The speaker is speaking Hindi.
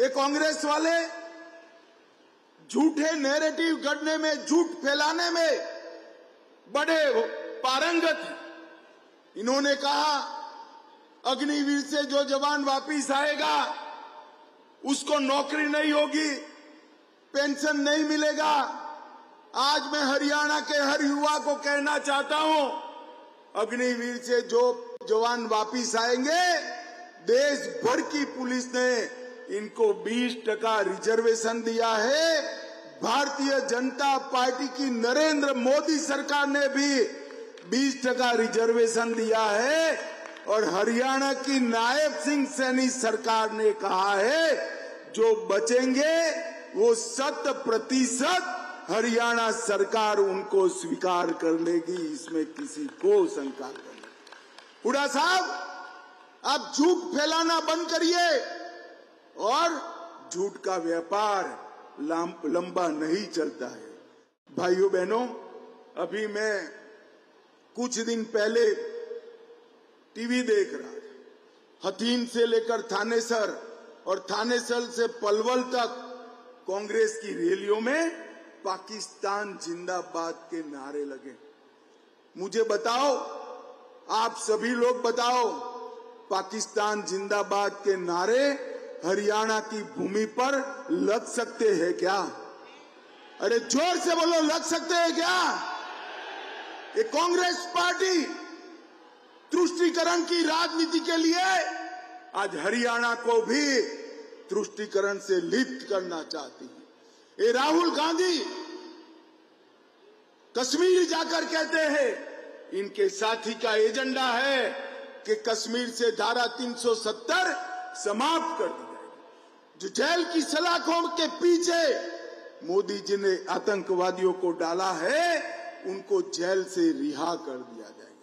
ये कांग्रेस वाले झूठे नैरेटिव गढ़ने में, झूठ फैलाने में बड़े पारंगत इन्होंने कहा, अग्निवीर से जो जवान वापिस आएगा, उसको नौकरी नहीं होगी, पेंशन नहीं मिलेगा। आज मैं हरियाणा के हर युवा को कहना चाहता हूँ, अग्निवीर से जो जवान वापिस आएँगे, देश भर की पुलिस ने इनको 20 टका रिजर्वेशन दिया है। भारतीय जनता पार्टी की नरेंद्र मोदी सरकार ने भी 20 टका रिजर्वेशन दिया है और हरियाणा की नायब सिंह सैनी सरकार ने कहा है, जो बचेंगे, वो शत प्रतिशत हरियाणा सरकार उनको स्वीकार कर लेगी। इसमें किसी को शंका नहीं। हुडा साहब, आप झूठ फैलाना बंद करिए। और झूठ का व्यापार लंबा नहीं चलता है। भाइयों बहनों, अभी मैं कुछ दिन पहले टीवी देख रहा था। हथीन से लेकर थानेसर और थानेसर से पलवल तक कांग्रेस की रैलियों में पाकिस्तान जिंदाबाद के नारे लगे। मुझे बताओ, आप सभी लोग बताओ, पाकिस्तान जिंदाबाद के नारे हरियाणा की भूमि पर लग सकते हैं क्या? अरे ज़ोर से बोलो, लग सकते हैं क्या? ये कांग्रेस पार्टी तुष्टिकरण की राजनीति के लिए आज हरियाणा को भी तुष्टिकरण से लिप्त करना चाहती है। ये राहुल गांधी कश्मीर जाकर कहते हैं, इनके साथी का एजेंडा है कि कश्मीर से धारा 370 समाप्त कर दी। जो जेल की सलाखों के पीछे? मोदी जी ने आतंकवादियों को डाला है, उनको जेल से रिहा कर दिया जाए